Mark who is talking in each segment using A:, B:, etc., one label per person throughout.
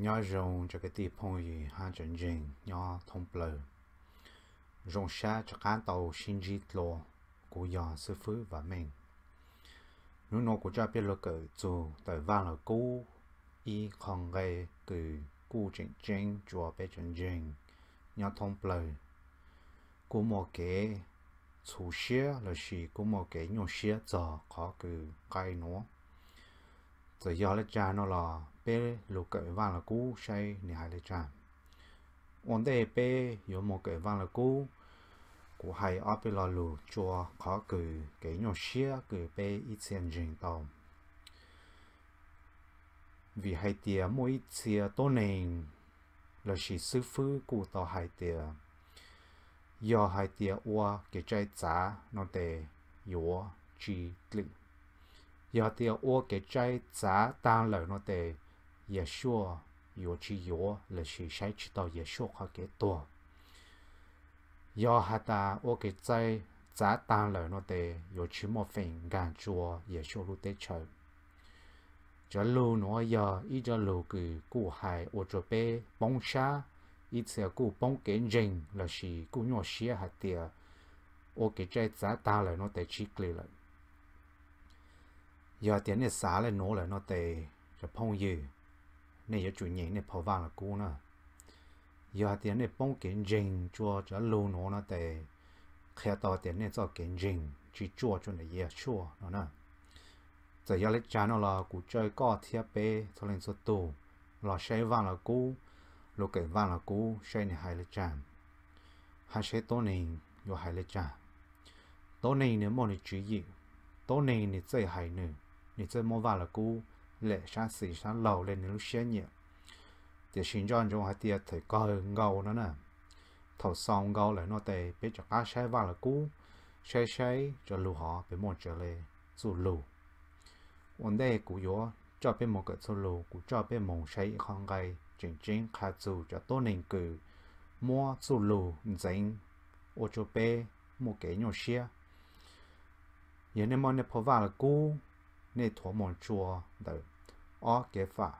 A: nhỏ rồng cho cái tiệp phong gì ha chân trình nhỏ thông bờ rồng xa cho cá tàu xin dít lô của giò sư phứ và mình nếu nó của cha biết là cỡ dù tại vang là cú, y không gây từ cú chính chính cho bé chân trình nhỏ thông bờ của một cái chủ xe là gì của một cái nhỏ xe giờ có cái cái nó giờ giờ là cha nó là bé lục cái vang là cú say nè hai là tràn. ổn đề bé yếu một cái vang là cú của hai ở bên là lù cho khó cử cái nhỏ xia cử bé ít xem rình tàu vì hai tia mỗi chia tô nền là chỉ sư phứ của tàu hai tia do hai tia ua cái trái giá nó để yếu chỉ lì do tia ua cái trái giá tăng lời nó để Yeshua yo chi yo là chỉ sai chỉ tao Yeshua khó kế to yo hạt ta ô kế trái giá tan lời nó tê yo chỉ một phần gan chua Yeshua lu tê chơi cho lu nó giờ ít cho lu cứ cụ hại ô cho bé bóng xa ít sẽ cụ bóng kế rình, là chỉ cụ nhỏ xía hạt tiệt ô kế trái giá tan lời nó tê chỉ kêu lời giờ tiền này xả lên nó lời nó tê cho phong dư này giờ chủ nhện này phao vàng là cũ nè giờ tiền này bông kiến rình cho cho lâu nó nó để khéo tao tiền này cho kiến rình chỉ cho cho này giờ chua nó nè giờ giờ lấy chán nó là cụ chơi có thiết bê cho lên số tù là xây vàng là cũ lô cái vàng là cũ xây này hay là chán hay xây tô này rồi hay là chán tô này nếu mà nó chỉ gì tô này nó chơi hay nữa nó chơi mua vàng là cũ lệ sáng xì sáng lầu lên lúc xe nhẹ thì xin cho anh trong hai tia thì có ngầu nữa nè thầu xong ngầu lại nó tệ biết cho cá xe vào là cú xe xe cho lù họ bị một trở lệ dù lù vấn đề của yếu cho bên một cái số lù của cho bên một sai không gây chính chính khá dù cho tôi nền cử mua dù lù dành ô cho bên một cái nhỏ xe giờ nên mong nên phải vào là cú nên thua một chùa đợi ó kế phả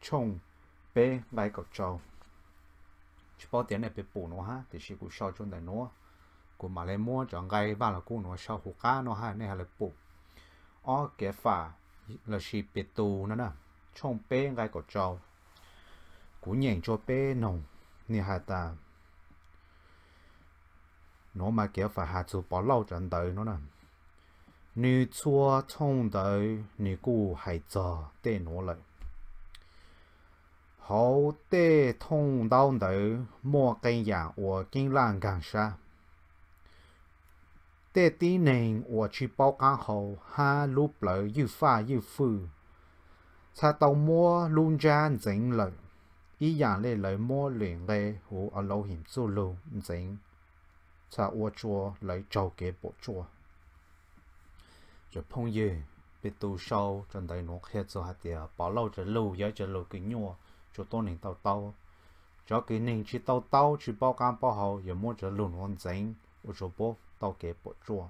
A: chung bê lại cọc trâu chỉ bảo tiền này bị bù nó ha thì chỉ cũng sau trong đại nó. Cũng mà lấy mua cho ngay ba là cũng nó sau hụt cá nó ha, này là bù ó kế phả là chỉ bé tù nữa nè. Chung bê lại cọc trâu cũng nhện cho bê nồng nè hai ta. Nó mà kế phả hạ chú bỏ lâu trận đời nó nè. 你做冲头，你估还早得挪来。好的通道头，莫跟呀，我跟栏干啥？แต่ตีหนึ่ง我去报干后，哈路了又发又富，才到摸路站整了，一样的来摸连个和阿老险做路整，才我做来找给不做。 cho phong dư bị tù sâu trong đây nó hết rồi hạt tiền bảo lâu cho lâu giờ cho lâu cái nhua, cho tôi nên tao tao. Cho cái nên chỉ tao tao, chỉ bao cam bao hậu, giờ mua cho luôn hoàn chỉnh ở chỗ bố, tao kế bộ chua.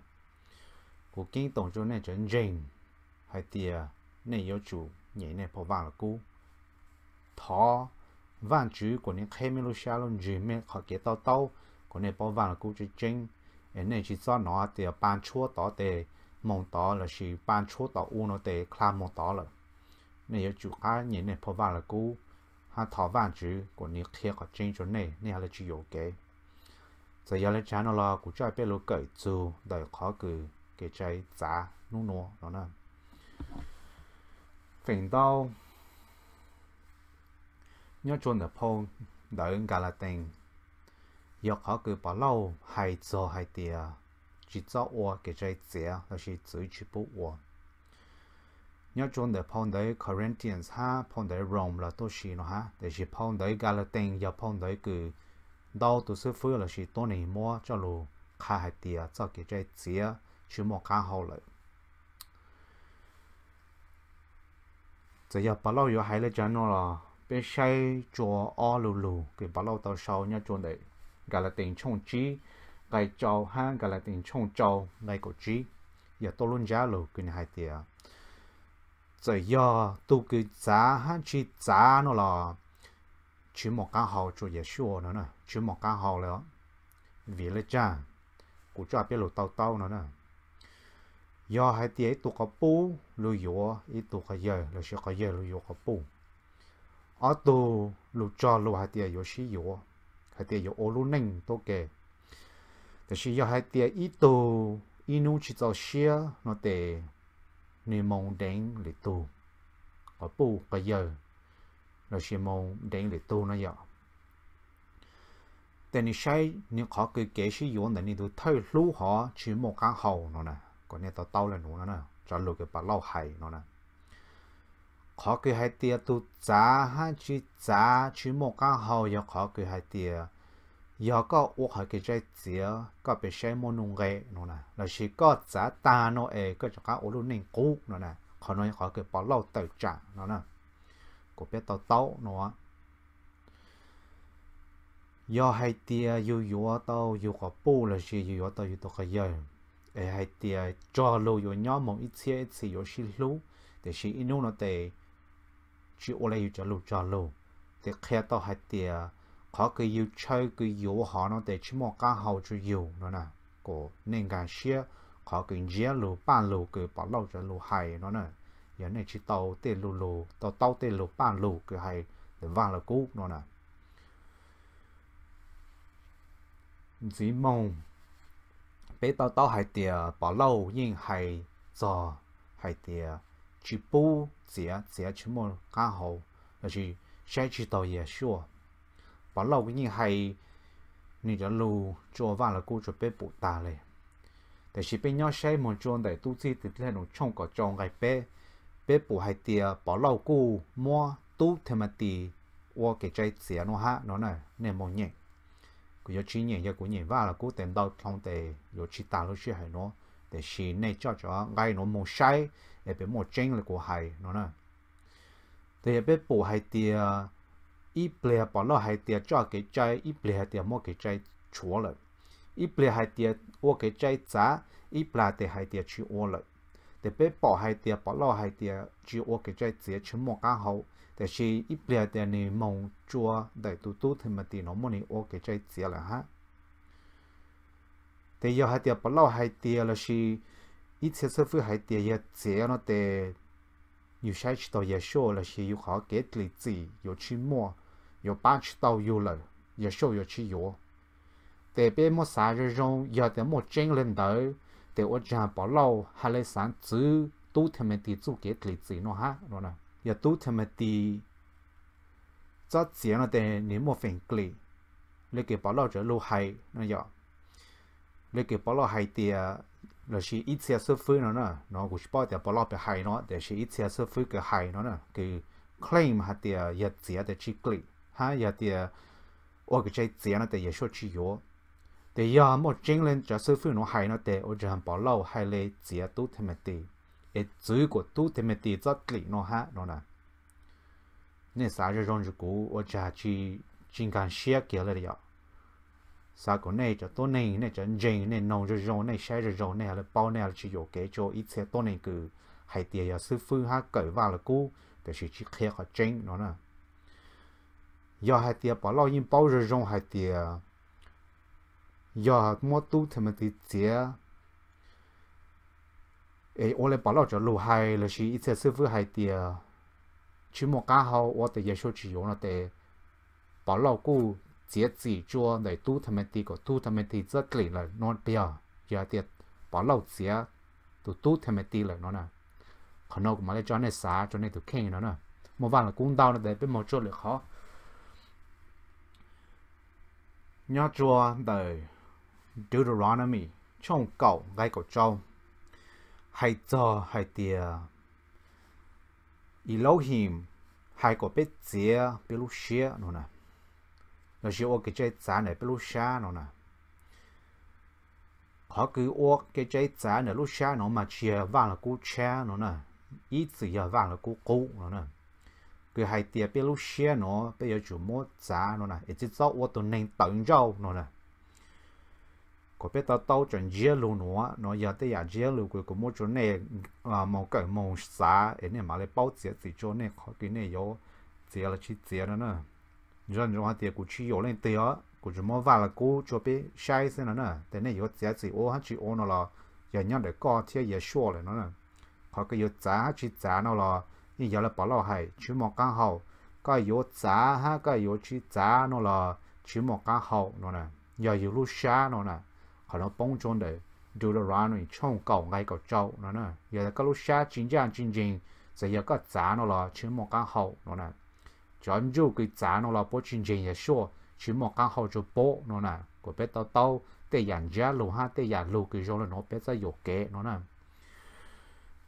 A: Của kinh tổng cho nên chân rình hạt tiền nên yêu chủ, nhảy nên bỏ vàng là cú. Thọ vàng chữ của những khai lúc xa luôn gì mê họ kế tao tao, của nên bỏ vàng là cú chỉ chính nên chỉ cho nó tiền ban chúa tỏ tiền mong tỏ là chỉ ban chỗ tỏ u nó để klam mong tỏ là nếu chủ cá nhìn này phô là cú ha thọ vạn chữ của nhiều kia có trên chỗ này này là chỉ 有 cái giờ giờ lên chán nó là cũng cho biết lối cởi chu đời khó cử cái trái giá nu nô đó nè phình đau nhớ chuẩn là phong đợi gà là tình yêu khó cử bỏ lâu hay cho hay tiệt chỉ cho ô cái trái dẻ là chỉ giữ chỉ bố ua nhớ chọn để phong đấy Corinthians ha phong đấy Rome là tôi xin nó ha để chỉ phong đấy Galatians và phong đấy cứ đau tụ sư phu là chỉ tôi này mua cho lù khá hay tiệt cho cái trái dẻ chỉ mua khá hậu lại giờ giờ bà lâu giờ hay là chán nó là bên say chùa o lù lù cái bà lâu tao sau nhớ chọn để Galatians chong chi cái châu hang cái là tiền trông châu ngay cổ chi giờ tôi luôn giá lù cái này hai tiền à, giờ giờ tôi cứ giá hang chi giá nó là chỉ một cái hậu cho giờ xua nữa nè, chỉ một cái hậu nữa vì lẽ cha, cụ cho biết lột tàu tàu nữa nè. Giờ hai tiếng tôi có pu lưu yếu ít tôi có giờ, là sẽ có giờ lưu yếu có pu ở tôi lưu cho lưu hai tiếng yếu sĩ yếu hai tiếng yếu ô lưu neng tôi kể. แต่ชิยอให้เตียอีตูอีนูชิจอเชียนอเตนิมงเด้งหรือตูอปูก็เยอะเราชิมงเด้งหรือตูนะยอแต่นี่ใช้นี่ขอคือเกชิยวนแต่นี่ดูเท่ารู้หอชิมงก้างเฮาเนาะนะก่อนเนี่ยต่อเต้าเลยหนูนะนะจะลูกกับปลาเล่าไห่เนาะนะขอคือให้เตียตูจ้าห้าชิจ้าชิมงก้างเฮายังขอคือให้เตีย giờ có uống hai cái trái dĩa có bị say môn nung ghê nó nè. Là chỉ có giá ta nó ấy có cho các uống luôn nên cũ nó nè. Họ nói họ cái bỏ lâu tự trả nó nè. Của bé tao tao nó giờ hai tia yêu yêu tao yêu có bù là chỉ yêu tàu yêu tao cái giờ ấy hai tia cho lâu yêu nhau mong ít xe ít xe yêu xí lâu, để chỉ inu nó để chỉ ô lại yêu cho lâu cho lâu để khi tao hai tia khó cứ yêu chơi cứ yêu họ nó để chỉ một cái hậu cho yêu nó nè cổ nên cái xe khó cứ dễ lù ban lù cứ bảo lâu cho lù hay nó nè giờ này chỉ tàu tên lù lù tàu tàu tên lù ban lù cứ hay để vang là cú nó nè chỉ mong bé tàu tàu hay tiền bảo lâu nhưng hay giờ hay tiền chỉ bu dễ dễ chỉ một cái hậu là chỉ sẽ chỉ tàu ye sure bảo lâu cái gì hay nên cho lù cho vào là cô cho bé bộ ta lên để chỉ bên nhau xe một chôn để tu chi từ thế nó trong cả trong cái bé bé bộ hay tia bảo lâu cô mua tu thêm mà tì qua cái trái xía nó ha nó này nên một nhẹ cứ giờ chỉ nhẹ cho cũng nhẹ vào là cô tiền đâu trong để giờ chỉ ta lúc chỉ hay nó để chỉ này cho cho ngay nó một sai để bé một chân là của hay nó này để bé bộ hay tia นี่ยกูจะชี้เนี่ยกูเนี่ยว่าละกูเต็มดาวทองแต่อยู่ชิตาลูกชื่อให้เนาะแต่สิในเจ้าจะไงเนาะมองใช้เอเป็นมองเจงเลยกูให้เนาะน่ะแต่เป้ปู่ให้เตีย ít ple bỏ lo hai tia cho cái trái ít ple hai tia mua cái trái chúa rồi ít ple hai tia ô cái trái giá ít ple tia hai tia chỉ ô rồi để bé bỏ hai tia bỏ lo hai tia chỉ ô cái trái giá chỉ mua cá hậuแต่是一ple tia này mong chúa để tu tu thì mà tiền nó mua này ô cái trái giá là ha để giờ hai tia bỏ lo hai tia là是一切师傅hai tia ya giá nó để 有些知道也说了是有好给例子，有去摸。有八尺到有了，也少有去有。แต่เป็นมสาจะรงอยากแต่หมดเจงเล่นเด้อแต่ว่าจะบอกเราให้เลยสารซื้อตู้ทำไมตีจู่เกตลิจีเนาะฮะเนาะนะอย่าตู้ทำไมตี 有八十到有了，也少有吃药。特别么啥日中，要得么真领导，得我讲不老，还来上走，都他们的做给例子喏哈，喏呢，也都他们的，这钱了的你莫分给，你给不老这路还那要，你给不老还的。là chỉ ít xe sơ phơi nó nè nó cũng chỉ bảo để bỏ lọt cái hay nó để chỉ ít xe sơ phơi cái hay nó nè cái claim hạt tiền yết tiền để chỉ click ha ya tia o cái trái tiền nó để số chi yếu để ya mo chính lên cho sư phụ nó hay nó để ở trong bảo lâu hay lấy tiền tu thêm một tí e giữ của tu thêm một tí rất lì nó ha nó nè nên sao cho trong chủ o cha chi chính can share kia là được sao có này cho tôi này này cho chính này nông cho rong này share cho rong này là bao này là chỉ yo, cái cho ít xe tôi này cứ hay tiền ya sư phụ ha cởi vào là cũ để chỉ chỉ khai khó chính nó nè giờ hai tia bỏ lo yên bao giờ rong hai tia giờ mua tu thì mình thì chia ấy ô lại bỏ lo cho lù hai là chỉ ít sẽ sư phụ hai tia chỉ một cá hậu ô thì giờ số chỉ dùng là để bỏ lo cũ chia chỉ cho để tu thì mình thì có tu thì mình thì rất kỹ là nó bia giờ tia bỏ lo chia tu tu thì mình thì là nó nè còn nó cũng mà lại cho nên xả cho nên tụ khen nó nè một vài là cũng đau nó để bên một chỗ là khó nhớ chúa đời Deuteronomy, trong cậu gai cổ châu hay cho hay tia Elohim hay có biết chia biết lúc xia nó nè nó chỉ ô cái trái giá này biết lúc xa nó nè họ cứ ô cái trái giá này lúc xa nó mà chia vàng là cú cha nó nè ít gì là vàng là cú cú nó nè cái hai tia biết lúc xe nó, bây giờ chủ mua giá nó nè. Ít chỉ cho ô tô nên tận rau nó nè. Có biết tao tao chuẩn dễ luôn nó nó giờ tới giờ dễ luôn cái của mua chỗ này à một cái một giá ấy này mà lại bao dễ thì chỗ này, khó cái này có dễ là chỉ dễ nữa nè. Rồi chúng ta thì cũng chỉ có lên tiền cũng chỉ mua vào là cũ cho biết sai thế nó nè. Thế này có dễ thì ô hắn chỉ ô nó là giờ nhau để co thế giờ xua rồi nó nè. Khó cái có giá chỉ giá nó là như giờ là bảo lo hay chỉ một căn hậu có có giá ha có có chỉ giá nó là chỉ một căn hậu nó nè giờ có lúc xa nó nè họ nó bông trốn để đưa ra ra nó trong cầu ngay cầu trâu nó nè giờ cái lúc xa chính chính chính giờ giờ có giá nó là chỉ một căn hậu nó nè chọn dù cái giá nó là bố chính chính giờ số chỉ một căn hậu cho bố nó nè của bé tao tao để dàn giá lù ha để dàn lù cái rồi nó bé sẽ dụ kế nó nè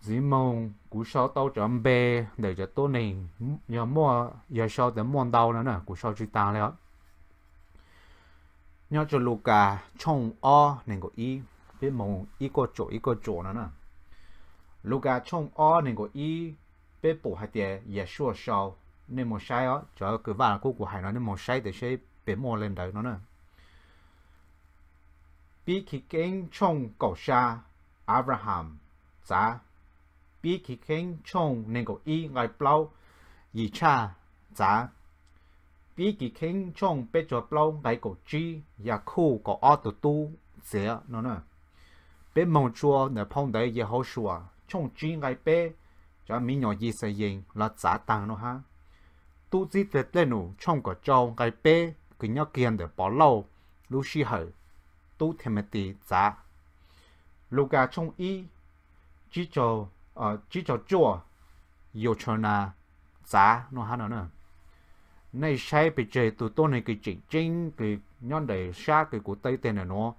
A: dĩ mong cú sau tao cho em bê để cho tôi nè giờ mua giờ sau để mua đâu nữa nè cú sau chỉ tăng rồi nhớ cho lúc cả trong o nên có ý biết mong ý có chỗ ý có chỗ nữa nè. Lúc cả trong o nên có ý biết bộ hai tiền giờ sửa sau nên một sai á cho cứ vào cô của hai nó nên một sai để sẽ biết mua lên đấy nó nè. Biết khi kênh trong cầu sa Abraham giá bị khi kinh chong nên có ý ngài bao ý cha giá bí kỳ kinh chong bé cho bao ngài có chi ya khu có ở tổ tu sẽ nó nè bé mong chua nè phong đấy ya hậu sủa chong chi ngài bé cho mình nhỏ gì sẽ yên là giá tăng nó ha. Tu chỉ về lên nụ trong có trâu ngài bé cái nhóc kiên để bỏ lâu lúc xí hở tu thêm tí giá. Lúc cả trong y chỉ cho ờ chỉ cho chua yêu cho na giá nó hả nó nè. Nay sai bị chơi tụ tôn này cái chỉnh chính cái nhon đầy xa, cái của tây tên này nó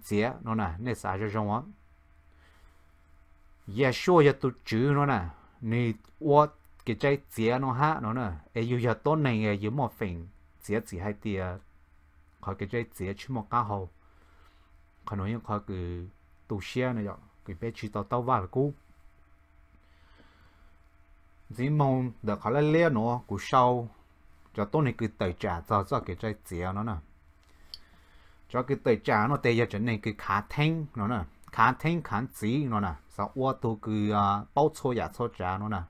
A: dễ, nó nè này sao cho trong á. Ya xua dạ ya tụ chữ nó nè này what cái trái dễ nó hả nó nè. Ai yêu ya tôn này ai yêu một phần dễ chỉ hai tia, khỏi cái trái dễ chỉ một cá hồ khỏi nói khỏi cái tụ xe này vậy cái bé chỉ tao tao vào là cú dĩ mong được khá là lia nó cú sau cho tôi này cứ tẩy trả cho cho cái trái dẻo nó nè. Cho cái tẩy trả nó tẩy giờ trở nên cái khá thanh nó nè. Khá thanh khá dí nó nè. Sau ô tô cứ à, bao số giả số trả nó nè.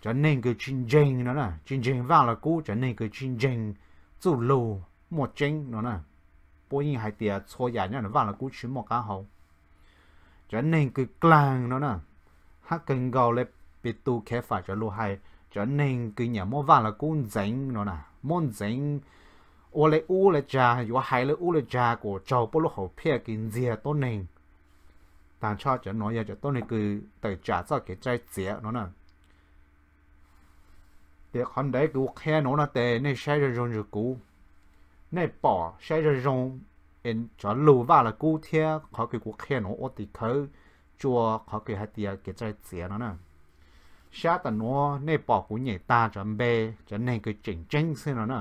A: Cho nên cái chiến tranh nó nè. Chiến tranh vào là cũ cho nên cái chiến tranh dù lù, một tranh nó nè. Bố yên hai tia số giả nó vào là cũ chỉ một cá hậu. Cho nên cái clang nó nè hát cần gạo lên bị tu khép phải cho lo hay cho nên cái nhà mua vàng là cũng dính nó nè muốn dính ô lệ u lệ cha yếu hai lệ u lệ cha của cháu bố lúc hậu phía cái gì tốt nên 但 cho cho nói giờ cho tôi này cứ tự trả cho cái trái dìa nó nè để con đấy cứ khe nó là tệ nên sai rồi rồi cũ nên bỏ sai ra rồi em cho lù vào là cũ theo họ cái cuộc khe nó ở thì khơi chua khó cái hạt tia cái trái dễ nó nè xa tận nó nè bỏ của nhảy ta cho bê cho nên cái chỉnh chỉnh xem nó nè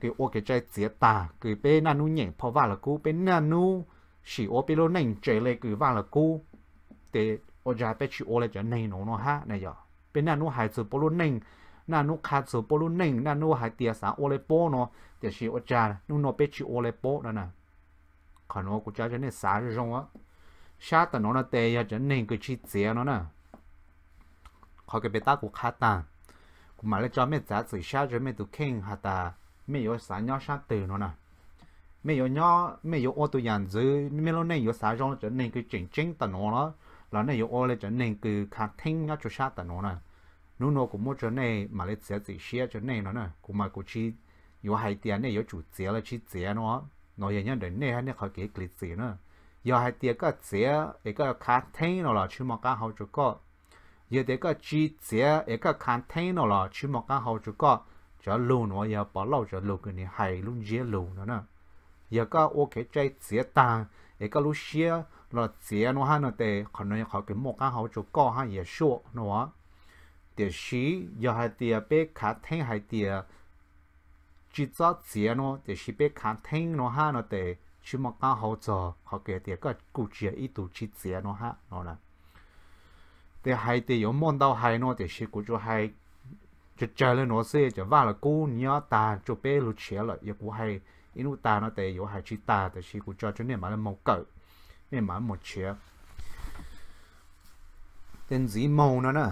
A: cái ô cái trái dĩa ta cái bê nà nu nhảy phò vào là cú bê nà nu chỉ ô bê lô nành chạy lên cái vào là cú để ô già bê chỉ ô lại cho nên nó nó ha này giờ bê nà nu hai chữ bô lô nành nà nu khá chữ bô lô nành nà nu hai tia sáng ô lại bô nó để chỉ ô già nu nó bê chỉ ô lại bô đó nè khả nó của cho cho nên sáng rồi á xa ta nó là tệ cho nên cái chi dĩa nó nè họ cái bê ta của khá ta. Cũng mà lại cho mấy giá trị xa rồi mấy tụ kinh hà ta. Mấy yếu sáng nhỏ sát từ nó nè mấy yếu nhỏ mấy yếu ô tô yàn dư mấy lúc này yếu sáng rong trở nên cái chỉnh chính ta nó đó là này yếu ô lại trở nên cái khá thinh nhỏ cho sát ta nó nè nó nó cũng một chỗ này mà lại giá trị xa chỗ này nó nè cũng mà cũng chỉ yếu hai tiền này yếu chủ giá là chi giá nó nó hiện nhân đến này hay này khỏi cái cái gì nữa giờ hai tiền cái giá cái khá thinh nó là chỉ mà cái hậu chỗ có giờ để cái chi chế ở cái container thấy nó là chỉ một cái hậu chú có cho lù nó giờ bỏ lâu cho luôn cái này hay luôn dễ luôn nữa nè giờ cái ok trái chế ta ở cái lúc xưa là chế nó hay nó để còn nó họ cái một cái hậu chú có hay giờ số nó để xí giờ hai để bé container hai hay để chỉ cho chế nó để xí bé container nó hay nó để chỉ mà cái hậu giờ họ kể thì có cụ chế ít tu chỉ chế nó ha nó là để hai thì có món đâu hai nó thì sẽ cũng cho hai cho chơi lên nó sẽ cho vào là cô nhớ ta cho bé lúc trẻ là yêu cũng hay inu ta nó tệ yếu hai chỉ ta thì sẽ cũng cho cho nên mà là một cỡ nên mà một chia tên gì màu nó nè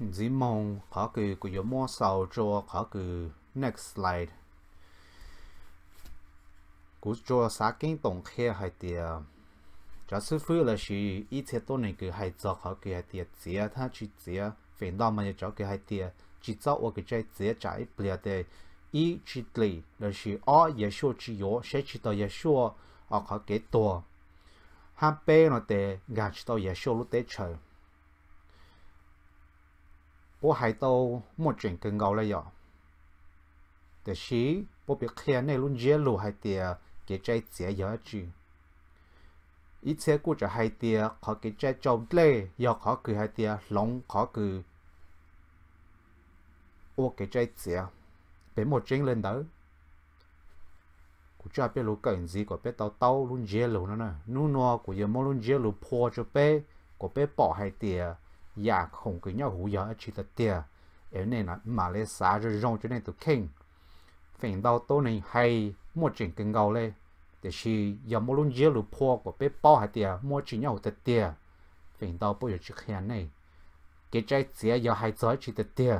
A: gì màu khó cứ cứ yếu mua sau cho khó cứ next slide cú cho xã kinh tổng khe hai tiệt cho sư phụ là chỉ ít thế tôi này cứ hai giờ khó cứ hai tiệt chia他去chia phiền đó mà cho cái hai tiệt chỉ cho我个在chia trái bia de ý chỉ lì là chỉ ở耶稣只有谁知道耶稣ở khó cái tổ ha bê nó để gà chỉ tao耶稣lúc để chờ bố hai tao một chuyện cần gạo lại rồi để chỉ bố biết khi này luôn dễ lù hai tiệt cái trái dễ giờ chứ ít xe của cho hai tia khó cái trái trồng lê giờ khó cứ hai tia long khó cứ ô cái trái chia bé một trên lên đó của cha bé lú cần gì của bé tàu tàu luôn dễ luôn nữa nè nu nó của giờ mua luôn dễ luôn, po cho bé của bé bỏ hai tia ya không cứ nhau hú giờ chỉ là tia em này là mà lấy xả rồi rong cho nên tụi kinh phèn đau tô này hay mua chuyện kinh gạo lên để chỉ giờ mua luôn dễ lụp po của bé bao hạt tiền mua chỉ nhau thật tiền phèn đau bây giờ chỉ khen này. Cái trái dễ giờ hai giờ chỉ thật tiền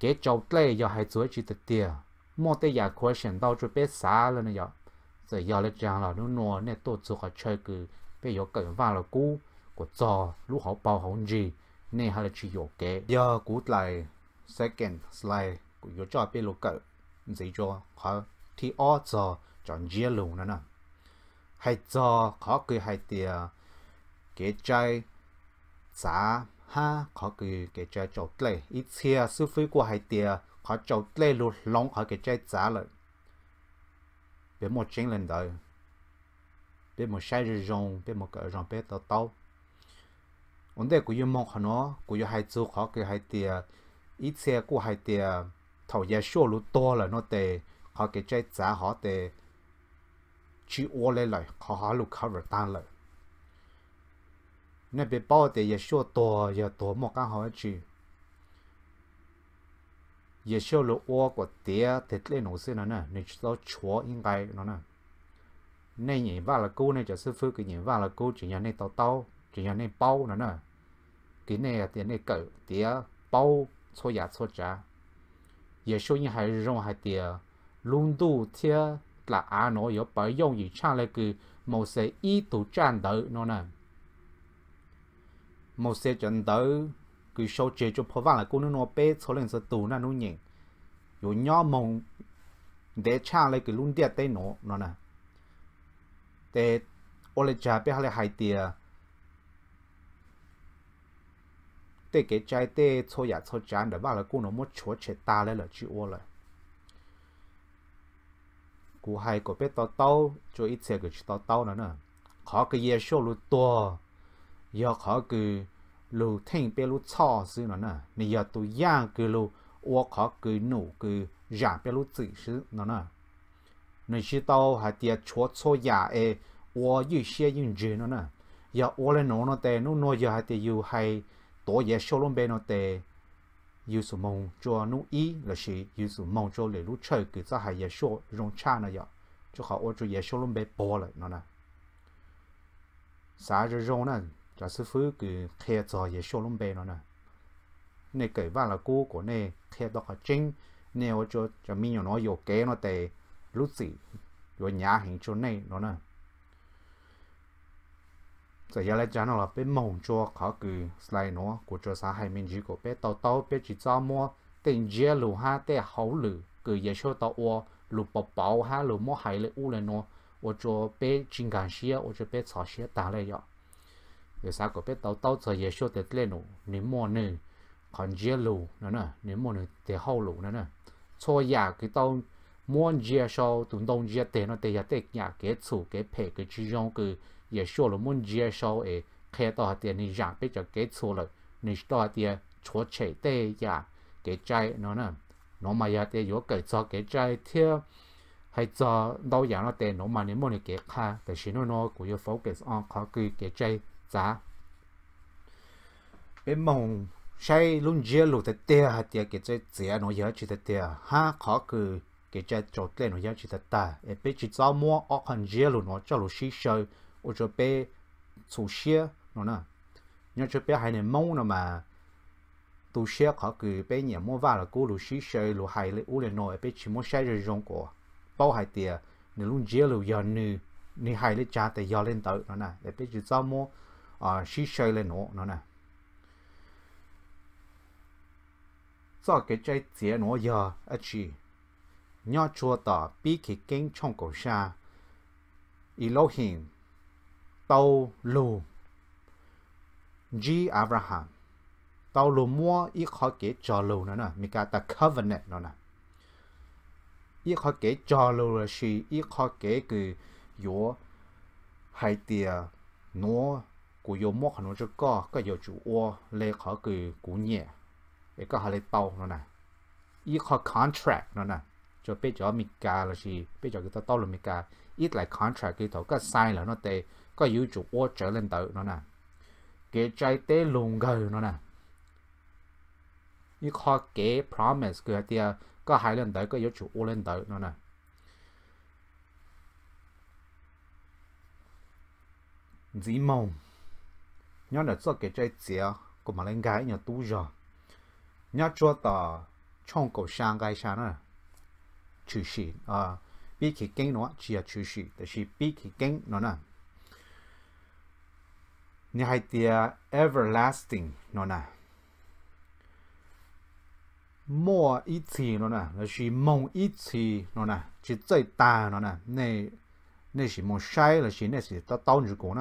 A: cái châu lê giờ hai giờ chỉ thật tiền mua tới giờ question đau cho bé xả lên này giờ giờ giờ lại chẳng là nó nua nên tôi chức họ chơi cứ bây giờ cần vào là cú của trò lúc họ bao họ gì nên hay là chỉ có kế. Giờ cú lại second slide của giờ cho bé lúc cỡ gì cho. Họ thì ở cho chọn dễ lùng nữa nè. Hay cho khó cứ hay tiề cái trái giá ha, khó cứ cái trái chậu lệ ít xe sư phi của hay tiề khó chậu lệ luôn long khó cái trái giá lại bé một chân lên đời. Bé một sai rồi rong bé một cái rong bé tao tao ổn đề của yêu mong nó của yêu hai chú khó cười hay tiề ít xe của hai tiề thầu giá số luôn to là nó tệ họ cái trái giá họ để chỉ ô lên lại họ họ lục cover tan lại nên bị bao để giờ số to giờ to một cái họ chỉ giờ số lục ô của tía thì lên nó xin nó nè, nên số chúa 应该 nó nè. Nên nhìn vào là cô này cho sư phụ cái nhìn vào là cô chỉ nhận này tao tao, chỉ nhận này bao nó nè. Cái này tiền này cỡ tía bao số giá số giá giờ số như hai rong hai tía luôn đủ thiệt là à nó có bởi dùng gì cha lại cứ một sẽ ý tụ 战斗 nó nè một sẽ trận đỡ cứ số chế cho phổ là cô nó bé số lần sẽ tụ nó nó nhỉ có nhỏ mong để cha lại cứ luôn điệt tay nó nó nè để ô lê cha bé hay hai tia để cái trái tê cho nhà cho chán để bảo là cô nó mất chúa chế ta lại là chịu ô lại cú hay có biết tao tao cho ít xe cái tao tao nữa nè. Khó cái gì số lu to giờ khó cái lu thanh bé lu cho xứ nữa nè. Nè giờ tụi giang cái lu ô khó cái nụ cái giả bé lu tự xứ nữa nè. Nè chỉ tao hay tiệt chúa cho giả ấy ô như xe như gì nữa nè. Giờ ô lên nó nó tệ nó nó giờ hay tiệt yêu hay tổ giờ số luôn bé nó tệ yêu số mong cho nó ý là gì yêu số mong cho để lúc chơi cái ra hay số rong cha này vậy cho họ ô cho yêu số luôn bé bỏ lại nó nè xã rồi rong nè cho sư phụ cái khe cho yêu số luôn bé nó nè nè cái vào là cô của nè khe đó là chính nè ô cho cho mình nó yêu kế nó tệ lúc gì rồi nhà hình cho này nó nè giờ giờ lại chán là bé mong cho khó cứ lại nó của cho xã hay mình chỉ có bé tàu tàu bé chỉ cho mua tiền chia lù ha té hậu lử cứ giờ cho tàu ô lù bò bò ha lù mua hay lù u lên nó ô cho bé chính cảm xia ô cho bé sợ xia ta lại vậy giờ sao có bé tàu tàu giờ giờ cho tết lên nó nếu mua nữa còn chia lù nữa nè nếu mua nữa té hậu lù nữa nè cho nhà cái tàu mua chia sau tụi đông chia té nó té giờ té nhà cái chủ cái phe cái chỉ dùng cái 也说了mun chia sau e khe to tiền ni giảng biết cho cái số là ni to tiền chúa chạy tê ya cái trái nó nè nó mà ya tê có cái cho cái trái theo hay cho đâu dạng nó tê nó mà nếu muốn cái kha cái xin nó nó cũng có focus on khó cái cái trái giá bên mong sai luôn chia lụt tê tê hạt tiền cái trái giá nó giờ chỉ tê tê ha khó cứ cái trái chột lên nó giá trị thật ta em biết chỉ cho mua ở hàng dễ luôn nó cho lúc xí sơi ở chỗ bé chủ xe nó nè nhớ chỗ bé hay nên mong nó mà tu xe khó cứ bé nhà mua vào là cố lúc xí sơi lúc hay lấy u lên nó bé chỉ mua xe rồi dùng của bao hai tiền nếu luôn dễ luôn giờ nữ nữ hay lấy trả thì giờ lên tới nó nè để bé chỉ cho mua à xí sơi lên nó nó nè cho cái trái dễ nó giờ ở chỉ nhớ chua tỏ bí kỳ kinh trong cổ xa Elohim tàu lù G. Abraham. Tàu lù mua ít khó kế cho lù nữa nè. Mình cả ta covenant nữa nè. Ít khó kế cho lù là gì ít khó kế cứ yếu hai tia nó của yếu mua khả năng cho có có yếu chủ ô, lê khó cứ cú nhẹ. Cái có hai tàu nữa nè. Ít khó contract nữa nè. Cho bây giờ mình cả là gì bây giờ cái tàu lù là mình cả ít lại contract cái tao cái sign là nó tệ có yêu chủ ô trở lên tự nó nè. Cái trái tế lùng gờ nó nè. Như khó kế promise cái tia có hai lên tới có yêu chủ ô lên tới nó nè. Dĩ mông. Nhớ là cho cái trái chia của mà lên gái nhà tu rồi nhớ cho tờ trong cầu sang gái sang nữa chữ xịn à ờ, biết khi kinh nó chỉ là chữ xịn, แต่是 biết khi kinh nó nè ni hai tia everlasting nó nè. Mua ít thì nó nè là chỉ mong ít thì nó nè chỉ chơi ta nó nè. Nè, này chỉ mong sai là chỉ này chỉ ta tao như cổ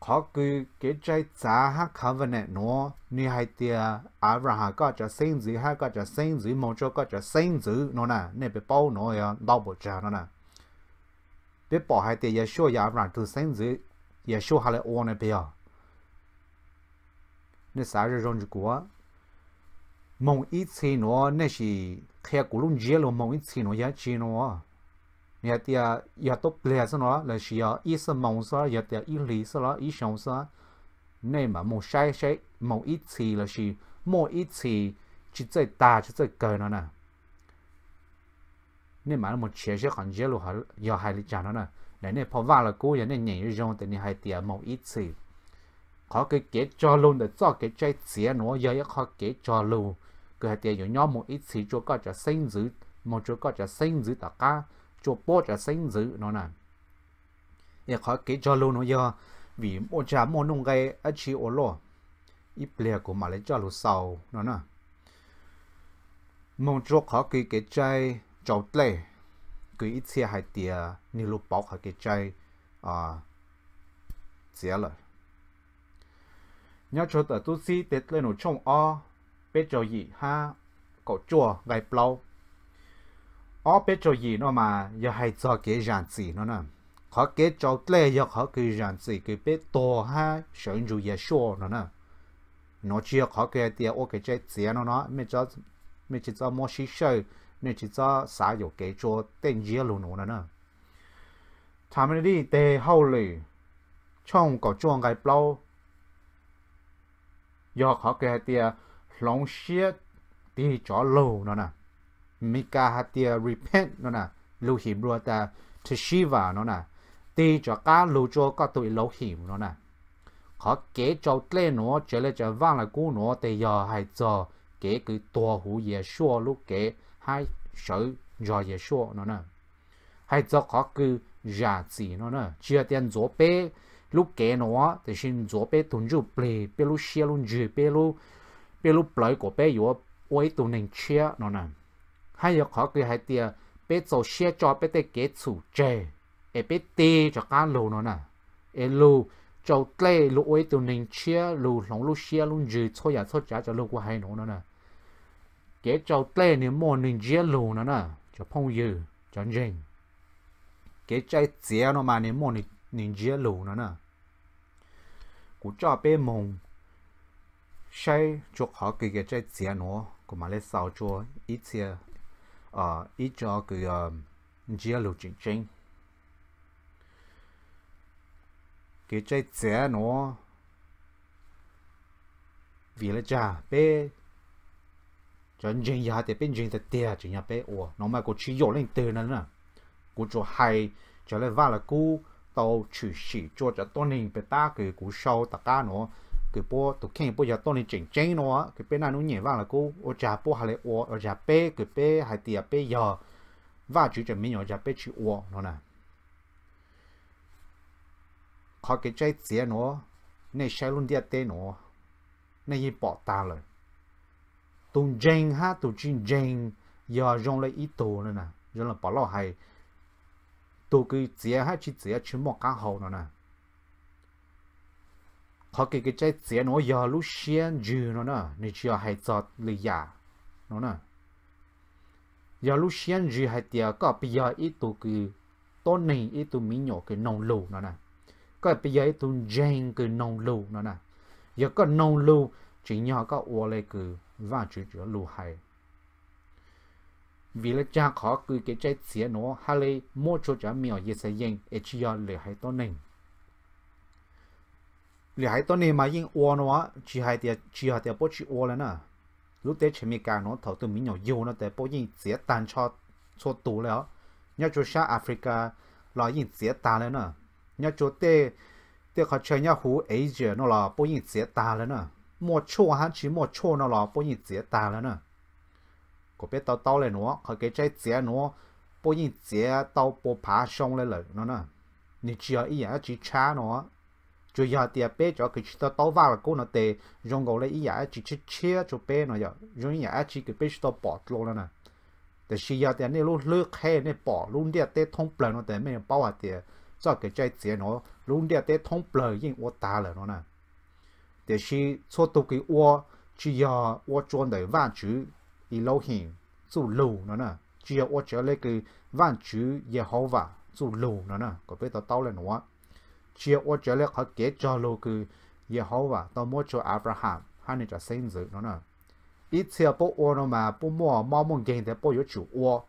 A: khó cứ cái trái giá ha khá vấn này nó ni hai tia à ra ha có cho sinh dữ ha có cho sinh dữ mong cho có cho sinh dữ nó nè. Này bị nó ya đau bộ cha nó nè. Bị bỏ hai tia ya show ya ra từ sinh dữ 예쇼하레 오원에 베야 네 사르 런주고와 몽 이체노 네시 khaya kulun jie lo mong in tsino ya chino wa ya tia ya to plea sa no la shi ya i sa mong sa ya tia i li sa la i shong sa ne ma mo shai shai mong i tsi la shi mo i tsi chi zai da chi zai ge na na ne ma mo che she han jie lo ha ya hai li ja na na để nè, phá vào là cố giờ này nhảy rong thì nên hai tia một ít xì, họ cái kế cho luôn để cho cái trái xía nó giờ ya khó kế cho luôn. Cái hai tia nhỏ một ít xì, cho có cho sinh giữ một chỗ có cho sinh giữ tất cả cho bố cho sinh giữ nó nè. 也 khó kế cho luôn nó giờ vì một cha một nông cái ở chỉ ô lo, ít bia của mà lấy cho lũ sầu nó nè. Một chỗ khó kế cái trái chậu tê cái ít xe hai tia như lúc bọc hay cái trái à dễ rồi nhớ cho tờ tu sĩ tết lên nó trông o bé cho gì ha, cậu chùa gai plau. Ở bên chỗ gì nó mà, giờ hay cho cái ràng gì nó nè. Họ cái cho lệ giờ họ cái ràng gì cái bên to ha, sở dụng giờ số nó nè. Nó chỉ họ cái tiền ở cái trái tiền nó nó mới cho mới chỉ cho mua xí sợi nên chỉ cho xã dục kế cho tên dĩa lù nụ nữa thảm đi tê hậu lì trong có chuông cái bao do khó kể tia lòng xiết tì cho lù nó nè mika hạt tia repent nó nè lù hiểm rùa ta thì shiva nó nè tì cho cá lù cho có tụi lù hiểm nó nè khó kể cho tên nó trở lại cho vang là cú nó tê giờ hay cho kể cứ tua hủ dìa xua lúc kể hai sự do dễ số nó nè. Hai do có cứ giả gì nó nè. Chia tiền chỗ bé lúc kể nó thì xin chỗ bé tuần rượu ple bé lúc xe luôn rượu bé lúc bể lúc plei của bé yếu quay tuần nên chia nó nè. Hai do có cứ hai tiền bể cho xe cho bể để kế chủ chế e bé tê cho cá lô nó nè. E lô cho tle lô quay tuần nên chia lô lòng lô xe luôn rượu thôi giả thôi giả cho lô của hai nó nè kế cho tê nếu mua nên chia lù nó nè cho phong dư cho rình kế trái chia nó mà nếu mua nên nên chia lù nó nè cú cho bé mông sai cho họ cái cái trái chia nó của mà lấy sao cho ít chia ờ ít cho cái ờ, chia lộ trình chính, cái trái trẻ nó vì là cha bé cho nên giờ thì bên trên thì tiền chỉ nhà bé ủa nó mà có chỉ dụ lên từ nữa nè cô cho hay cho lên vào là cô tàu chỉ sĩ cho cho tôi nên bị ta cái cú sau tất cả nó cái bộ tụ khen bộ giờ tôi nên chỉnh chỉnh nó cái bên này nó nhẹ vào là cô ở nhà bộ hay là ở ở nhà bé cái bé hay tiền bé giờ và chỉ cho mình ở nhà bé chỉ ủa nó nè họ cái trái tiền nó này sai luôn địa tên nó này bỏ ta rồi tụng jeng ha tụng jing jeng giờ dùng lại ít tổ nữa nè. Rồi là bỏ lọ hay. Tụ cái tiền ha, chỉ tiền chỉ một cái hậu nữa nè. Họ cái cái trái tiền nó giờ lúc xiên dư nó nè. Nên chỉ hay chọt lì giả nó nè. Giờ lúc xiên dư hay tiền có bây giờ ít tụ cái tôn này ít tụ mình nhỏ cái nông lù nó nè. Có bây giờ ít tụ jeng cái nông lù nó nè. Giờ có nông lù, chỉ nhỏ có ô lê cái và chỉ cho lưu hay vì là cha khó cứ kế trái xía nó hay là mua cho cha mèo dễ sẽ yên để chỉ cho lười hay to nên lười hay to nên mà yên ô nó, chỉ hay thì chỉ hay thì bố chỉ ô là nè lúc đấy chỉ mi cả nó thầu từ mình nhỏ yêu nó để bố yên xía tan cho cho tù rồi nhớ cho sa Africa là yên xía tan rồi nè nhớ cho tê tê khó chơi nhớ hú Asia nó là bố yên xía tan rồi nè một chỗ hả chỉ một chỗ nó là bố nhìn dễ ta là nè có biết tao tao này nó khỏi cái trái dễ nó bố nhìn dễ tao bố phá xong lại rồi nó nè 你只要一眼去查喏，就要点白着去吃到刀疤了够了得，用过来一眼去去切就白了要，用一眼去给白到薄落了呢。但是要点那路绿开那薄，路点得通不了，但没人包啊点，再给再接喏，路点得通不了，因我打了了呢。但是错到给我只要我装的万主一路行做路了呢，只要我只那个万主也好吧，做路了呢，个别到到了我，只要我只那个给着路个也好吧，到莫做 Abraham 他那只孙子了呢，一切不我了嘛，不莫猫梦见的不有主我，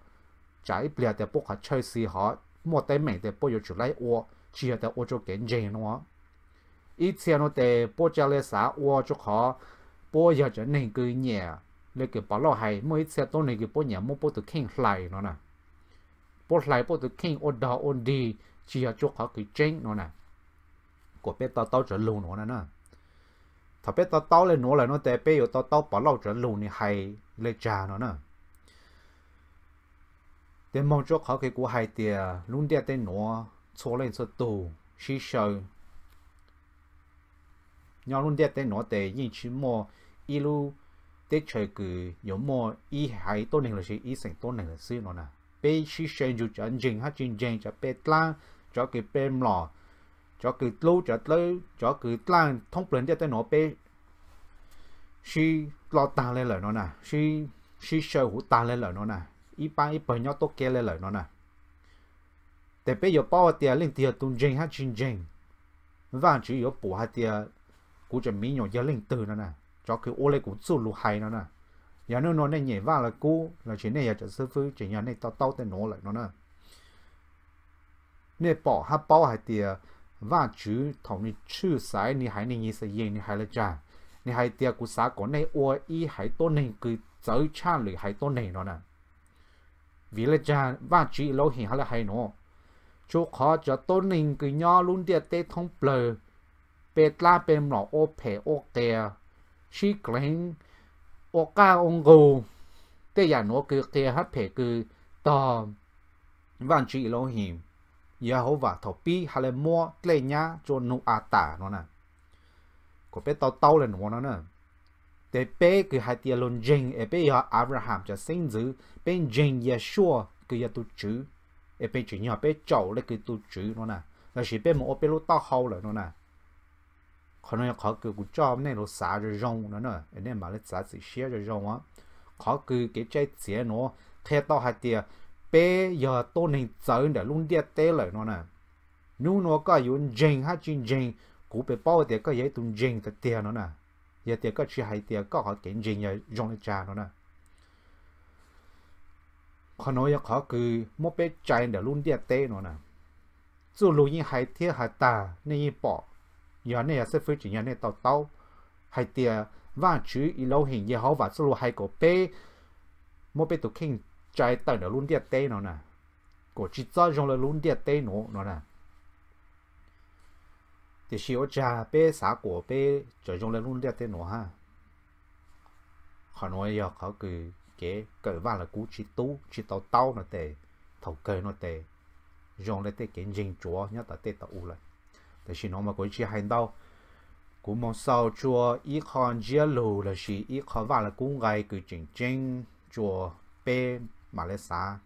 A: 再不了的不可吹死哈，莫得命的不有主来我，只要的我就跟着我。Ít xe nó tệ bố cho lê xã ô cho khó bố giờ cho nên cứ nhẹ lê cái bảo lo hay mỗi xe tôi này cái bố nhẹ mua bố từ khen lại nó nè bố lại bố từ khen ô đỏ ô đi chỉ là cho khó cái chênh nó nè của bé tao tao trở lù nó nè thà bé tao tao lên nó là nó tệ bé tao tao bảo lo trở lù này hay lê trà nó nè để mong cho khó cái của hai tia luôn đeo tên nó cho lên cho tù xí sợi nhau luôn đẹp tên nó để nhìn chỉ mò ý lưu, để chơi cứ yếu mò ý hay tốt này là gì ý sinh tốt này là gì nó nè bây chỉ xem dù cho anh chính hát chính chính cho bé tlang cho cái bé mỏ cho cái lưu, cho lâu cho cái tlang thông bình đẹp tên nó bé chỉ lo ta lên lời nó nè chỉ chỉ chơi hủ ta lên lời nó nè ý ba ý bởi nhau tốt kia lên lời nó nè để bây giờ bao tiền linh tiền tung chính hát chính chính và chỉ yếu bù hạt tiền cú chỉ mi nhỏ giờ linh từ nó nè cho cái ô lê cũng sụt lù hay nó nè giờ nó nó này nhảy vào là cú là chỉ này giờ sư phụ chỉ nhà này tao tao tên nó lại nó nè nè bỏ ha bao hay tiề và chữ thằng này chữ sai nè hay này như sẽ yên nè hay là cha nè hay tiề cú sa có này ô y hay tô này cứ tới cha lười hay tô này nó nè vì là cha và chữ lâu hiện hay là hay nó chỗ khó cho tô này cứ nhỏ luôn tiề tê thông bờ bê la bê mỏ ô phê ô kè chi kính ô ca ông gù. Te giả nô cứ kè hát phê cứ to, vạn trị lô hiểm. Giờ hô vả thọ bi hà lê mua lê nhá cho nụ à tả nó nè. Có bê tao tao lên nó nè. Để bé cứ hai tia luôn jing. E bé ya Abraham cho sinh dữ. Bên jing Yeshua cứ ya tu chữ e bé chữ nhỏ bé chậu lấy cứ tu chữ nó nè. Là chỉ bé một bé lúc tao hậu rồi nó nè. 可能要考个古招那罗啥着用了呢？那买了啥子些着用啊？考个给这钱喏，看到还的别要多能走的，弄点得了喏呢。nếu nó có yếu jing hay chuyên jing cũng bị bao tiền có yếu tụng jing cái tiền nó nè giờ tiền có chỉ hay tiền có họ kiện jing giờ dùng để trả nó nè họ nói họ cứ mua bé chạy để luôn tiền tệ nó nè dù lúc như hay thiệt hay ta nên bỏ nhớ này sẽ phải chỉ nhớ này tàu tàu hay tiền và chứ ý lâu hình gì họ và số lô hay cổ bê mỗi bê tụ kinh trái tàu nó luôn điệt tê nó nè cổ chỉ cho dùng là luôn điệt tê nó nó nè thì chỉ ở cha bê xã cổ bê cho dùng là luôn điệt tê nó ha. Họ nói giờ họ cứ kể cởi vang là cú chỉ tú chỉ tàu tàu nó tệ thầu cởi nó tệ dùng là tê kiến dinh chúa nhớ ta tê tàu u lại แต่เดียเนาะนะยัยเดียก็ชื่อให้เดียก็เขาเก่งจริงยัยยงในจานเนาะนะขนอยเขาคือมอเป็ใจเดี๋ยวรุ่นเดียเต้เนาะนะจู่รู้ยิ่งให้เทียหาตาในยี่ปอ giờ này sẽ phải chỉ nhà này tàu tàu hay tiề và chữ ý lâu hình giờ họ và số hai cổ bé mua bé tụ kinh trái tận ở luôn điệt tê nó nè cổ chỉ cho dùng là luôn điệt tê nó nó nè thì xíu cha bé xã cổ bé cho dùng là luôn điệt tê nó ha họ nói giờ họ cứ cái cởi vào là cú chỉ tú chỉ tàu tàu nó tệ thầu cởi nó tệ dùng lại tệ cái dinh chúa nhớ ta tệ tàu lại thì xin nó mà có chỉ hành đâu cú mong sau chùa ý con chia lù là chỉ ý con vào là cũng gai cứ chỉnh chỉnh chùa bê mà lấy xa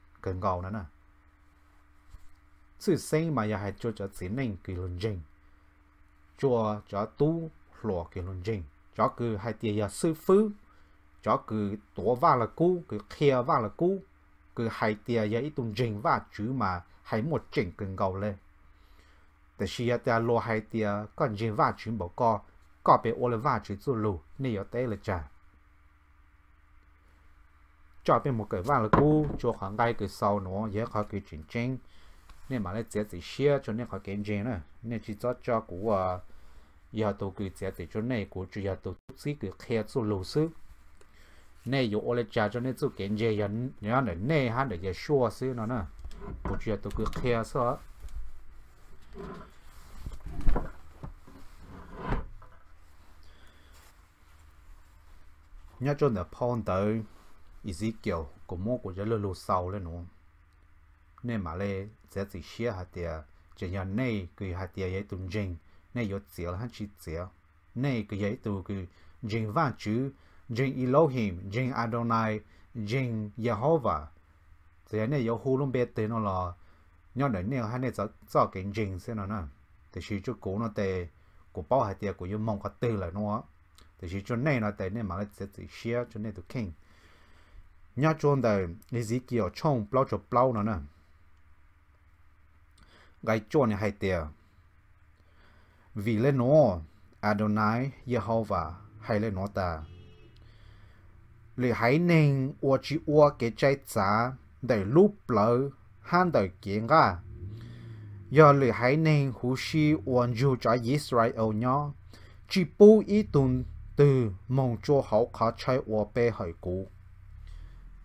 A: gần gạo nữa แต่ชียแต่โลไฮเตียก็ยิงว่าชิมบอกก็ก็ไปโอเลว่าชิจูลูนี่ยเต้เลยจ้ะจอเป็นหมกเกิดว่าละกูจัวของไกคือเศร้าหนอเยอะเขาคือจริงจริงเนี่ยมาเลยเจ๊สิเชียจนเนี่ยเขาเก่งจริงนะเนี่ยจีจอจอกูว่าอยาตัวคือเจ๊ติจนเนี่ยกูจะอยาตัวซีคือแค่จูลูซื้อเนี่ยอยู่โอเลจ้าจนเ Nhớ cho nó phong tới, Ezekiel của mua của cái lô sau lên luôn nên mà lê, sẽ chỉ xia hạt tiền chỉ nhận này cái hạt tiền ấy tụng trình này có chỉ là chỉ chỉ này cái ấy tu cái trình vạn chữ. Trình Elohim trình Adonai trình Jehovah thì này có hồ luôn biết tên nó là nhau đấy này hai này cho cho cái jing xem nó nè thì chỉ cho cố nó tệ của bao hai tiền của những mong có tư là nó thì chỉ cho này nó tệ nên mà nó sẽ chỉ share cho nên tụi king đời cho gì Ezekiel trong bao cho bao nó nè gai cho này hay tiền vì lên nó Adonai Jehovah hay lên nó ta lì hãy nên ua chỉ ua cái trái giá để lúc lỡ han đời kiện ra giờ lì hãy nên hú si ổn dù cho Israel nhó chỉ bố ý tuần từ mong cho hậu khó chạy ổ bê hải cũ.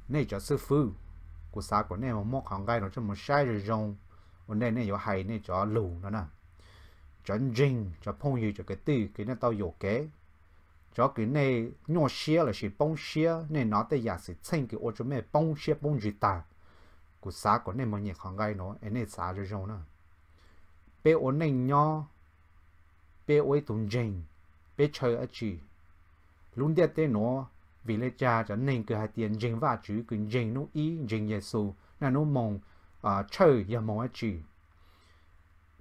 A: Này cho sư phụ của xã của này mà móc hàng gai nó cho một sai rồi rong. Ở đây này có hay, này cho lù nó nè. Cho jing, cho phong như cho cái tư, cái nó tao 有 kế. Cho cái này nhỏ xía là chỉ bông xía nên nó tới giả sẽ thành cái ô cho mẹ bông xía bông gì ta của xã của này mọi nhẹ hàng gai nó anh này xã rồi rong nữa. bé ở này nhỏ bé ôi tụng jing bé chơi ở chỉ. Luôn đẹp thế nó vì lẽ cha cho nên cái hai tiền dành và chữ cái dành nó ý dành Giêsu là nó mong à chơi và mong ở chữ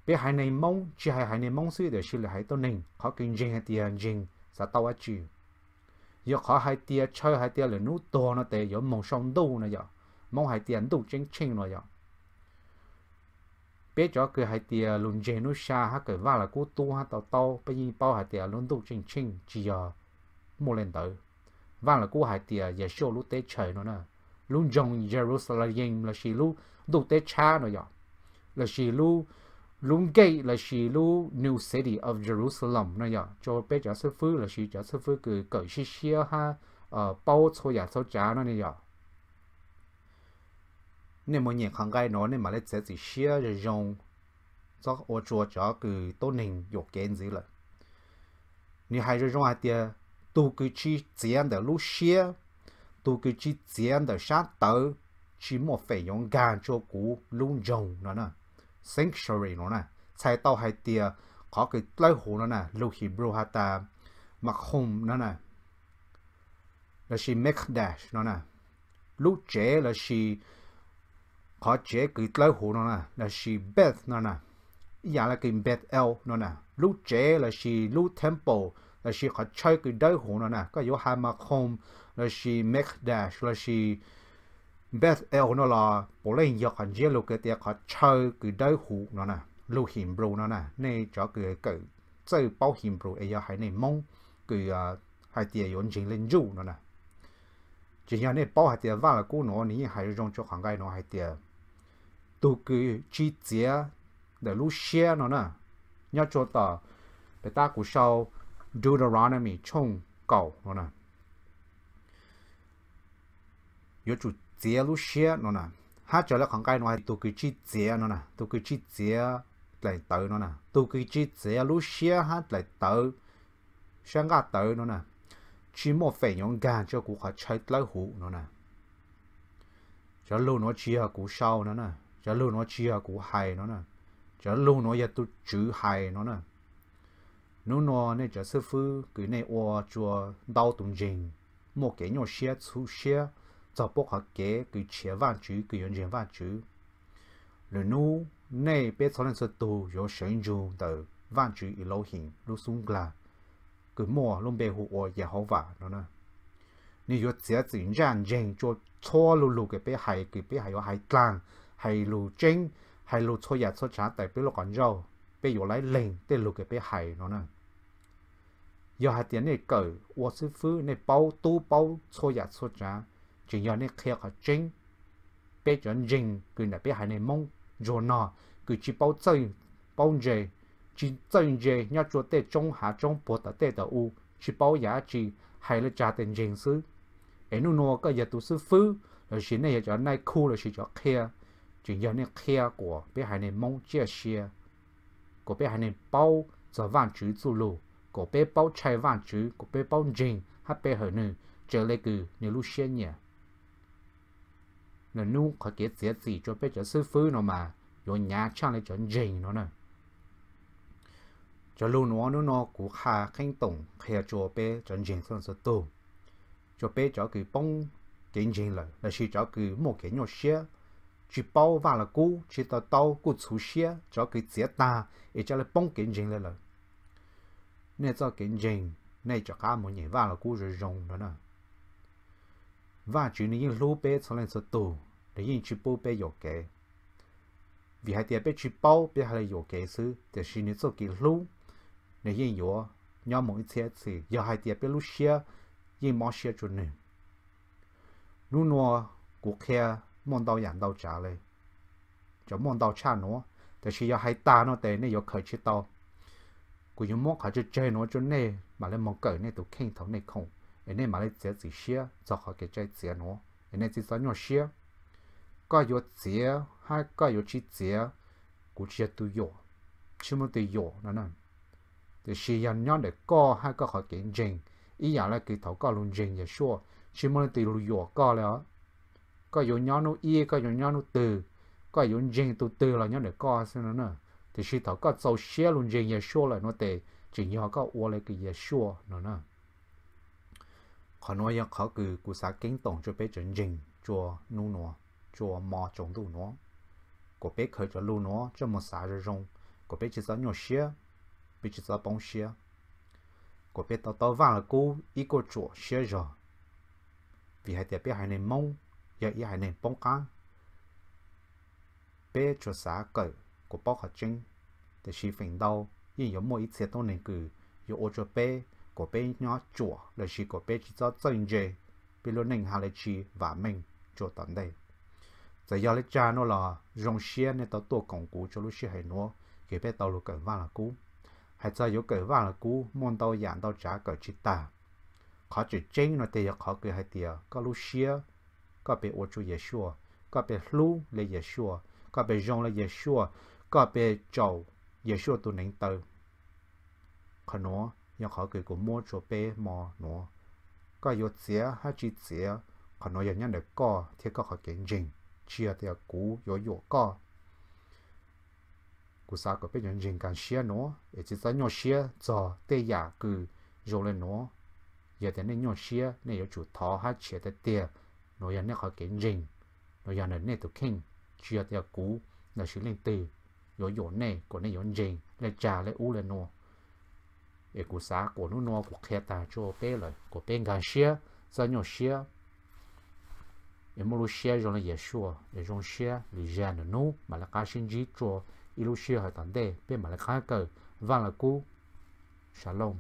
A: bé hai này mong chỉ hai hai này mong suy để xin là hai tôi nên khó cái dành hai tiền dành sẽ tao ở chữ giờ khó hai tiền chơi hai tiền là nó to nó tệ, giờ mong xong đâu này giờ mong hai tiền đủ chênh chênh rồi giờ bé cho cái hai tiền luôn dễ nó xa ha cái va là cú tu ha tàu tàu, bây giờ bao hai tiền luôn đủ chênh chênh chỉ giờ mua lên tới và là cô hai tiền giờ show lúc tết trời nó nè luôn dòng Jerusalem là chỉ lúc đủ tết cha nó vậy là chỉ lúc luôn gay là chỉ lúc New City of Jerusalem nó vậy cho bé trả sư phụ là chỉ trả sư phụ cứ cởi xí xí ha ờ bao cho giả số trả nó này nên mọi người không cái nó nên mà lấy sẽ chỉ xia rồi dùng cho ô chùa cho cứ tốt nền dục kiến gì là nếu hai rồi dùng hai tia, tu cứ chi tiền để lúc xia, tu cứ chi tiền để sát tử chỉ một phải dùng gan cho cú luôn dùng nó nè sanctuary nó nè sai tao hai tia, có cái lấy hồ nó nè lưu Hebrew Hát ta, mặc hùng nó nè là she make nó nè lúc trẻ là she khó chế cái lấy hồ nó nè, là she Beth nó nè. Giờ là cái L nó nè. Lúc chế là she lúc temple, là she khó chơi cái đời hồ nó nè. Có yếu hai mà không là chỉ Mekdash là she Beth El nó là bộ lên giờ còn chế lúc cái tiệt khó chơi cái đời hồ nó nè. Lúc hiểm bro nó nè. Nên cho cái cái chơi bao hiểm bro ấy giờ hay nên mong cái à, hai tiệt yon chính lên du nó nè. Chỉ nhớ này bao hai tiệt vàng là cũ nó, ní hay dùng cho khoảng cái nó hai tiệt tu cứ chi chia để lu share nó nè. Nhớ cho ta để ta cũng sau, Deuteronomy chung cầu nó nè. Nhớ chủ chia lu share nó nè. Ha cho là khoảng cái nói tu cứ chi chia nó nè. Tu cứ chi chia lại tự nó nè. Tu cứ chi chia lu share hát lại tự sáng gà tự nó nè. Chỉ một phải nhon gan cho cụ khó chơi lấy hũ nó nè. Cho lưu nó chia cụ sau nó nè chả lưu nó chia của hay nó nè. Chả lưu nó giờ tu chữ hay nó nè. Nó nó nè chả sư phụ cứ nè ô chùa đau tùng trình một cái nhỏ xe xu xe cho bốc học kế cứ chia vạn chữ, cứ yên diện vạn chữ. Rồi nu nè bé sau này sẽ tu rồi sinh dùng từ vạn chữ ít lâu hình lúc xuống là cứ mua luôn bé hù ô giờ hậu vả nó nè. Nếu giờ chỉ chỉ rằng rằng cho cho lù lù cái bé hay cái bé hay ở hay tăng hay lu chênh hay lu cho ya cho trả tại bé lo còn rau bé yo lại lên để lu cái bé hay nó nè giờ hạt tiền này cởi ô sư phụ này bao tu bao cho ya cho trả chỉ giờ này kia cả chênh bé chuẩn chính cứ là bé hay này mong rồi nọ cứ chỉ bao chơi bao chơi chỉ chơi chơi nhớ cho tết trong hạ trong bộ ta tết đầu u chỉ bao giá chỉ hay là trả tiền chính sư ấy nó nó cái giờ tu sư phụ là chỉ này giờ này khu là chỉ cho kia chỉ giờ này kia của bé hai này mong chia sẻ của bé hai này bao giờ vạn chữ tu lù của bé bao chạy vạn chữ của bé bao trình hát bé hở nữ trở lại cứ nếu lúc xuyên nhỉ nó nu có cái gì gì cho bé cho sư phụ nó mà rồi nhà chăng lại cho trình nó nè cho luôn nó nó nó cũng khá khinh tổng khi cho bé cho trình xong sự tu cho bé cho cái bông cái trình lại là chỉ cho cái một cái nhỏ xe chỉ bao và là cũ chỉ tao tao cú chú xia, cho cái chết ta để cho là bông kiến trình lên rồi nên cho kiến trình nên cho cả một nhảy và là cú rồi rồng đó nè. Và chỉ nên những lúa bé cho nên số tù, để những chỉ bao bé dọc kế vì hai tiền bé chỉ bao bé hay là dọc kế xứ để xin những số kiến lúa để những yếu nhóm một chiếc thì giờ hai tiền bé lúa xia những mỏ xia cho nên lúa nọ của kia 梦到人到家嘞，就梦到差喏，但是要还大喏，但呢要可知道，古有梦可就这喏就呢，嘛嘞梦个呢都看头呢空，呢嘛嘞这子些，就好给这子喏，呢这啥鸟些，个有子，还个有去子，古些都有，什么都有，那那，但是人鸟的个还个好见证，一样嘞给头个龙证也说，什么都有个了。có dụ nhỏ nó y, có dụ nhỏ nó từ. Có dụ riêng tụ từ là nhỏ để co xem nó nữa thì sư thọ có sâu xe luôn riêng nhà xua là nó tệ chỉ nhỏ có ô lại cái nhà xua nó nữa họ nói rằng họ cứ cứ xã kính tổng cho bé chuẩn riêng cho nu nó cho mò chống tụ nó có bé khởi cho lu nó cho một xã rồi rong của bé chỉ sợ nhỏ xe bé chỉ sợ bóng xe có bé tao tao vàng là cô ý cô chỗ xe rồi vì hai tiệp bé hai này mông giờ ý này bông cá bé cho xã cởi của bóc hạt trinh. Để chỉ phình đâu nhưng có mỗi xe tôi nên cử. Có ô cho bé của bé nhỏ chùa là chỉ của bé chỉ cho chân dê bị luôn nên hà lại chỉ và mình cho tận đây. Giờ giờ lấy cha nó là rong xe nên tao tổ cổng cũ cho lúc xe hay nó kể bé tao lúc cởi vàng là cũ hay cho yếu cởi vàng là cũ môn tao dạng tao trả cởi chi ta khó chỉ chính nó thì khó cởi hay tiệt có lúc xe có bé ô chú Yeshua. Có bé lu lấy Yeshua. Có bé rong lấy Yeshua có bé chầu giờ tu nén tờ khó nó nhà khó của mua cho bé mò nó có yếu chia hay chỉ chia khó nó nhận được có thì có khó kiến trình chia thì cú yếu yếu có cú sa có bé nhận trình càng xia nó để chỉ cho nhỏ xia cho tê giả cứ rồi lên nó giờ thì nên nhỏ nên yếu chủ thọ hay chia tới tiền nó giờ nó khỏi cái rình. Nó giờ này tụ kinh chia theo cú. Là sự lên từ yo yo này của này yo rình. Lên trà lên u lên nô e cú xá của nó nô của khe ta cho bé rồi. Của bé gan xia sao nhỏ xia e mô lu xia rồi là yeshua e rồi xia li gian nó mà là cá sinh chỉ cho ilu xia hỏi tận đây bên mà là khá cờ. Và là cú. Shalom.